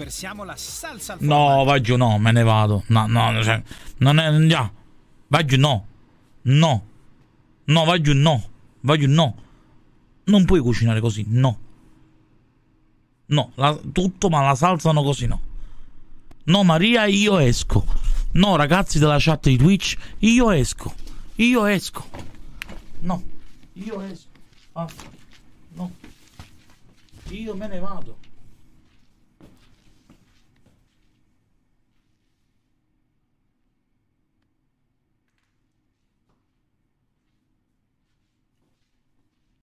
versiamo la salsa al No, vai giù, no, me ne vado. No, no, cioè, non è. No. Vai giù, no. No. No, vai giù, no. Vai giù, no. Non puoi cucinare così, no. No, la- tutto ma la salsa no così no. No, Maria, io esco. No, ragazzi della chat di Twitch, io esco. Io esco. No, io esco. Ah, no. Io me ne vado.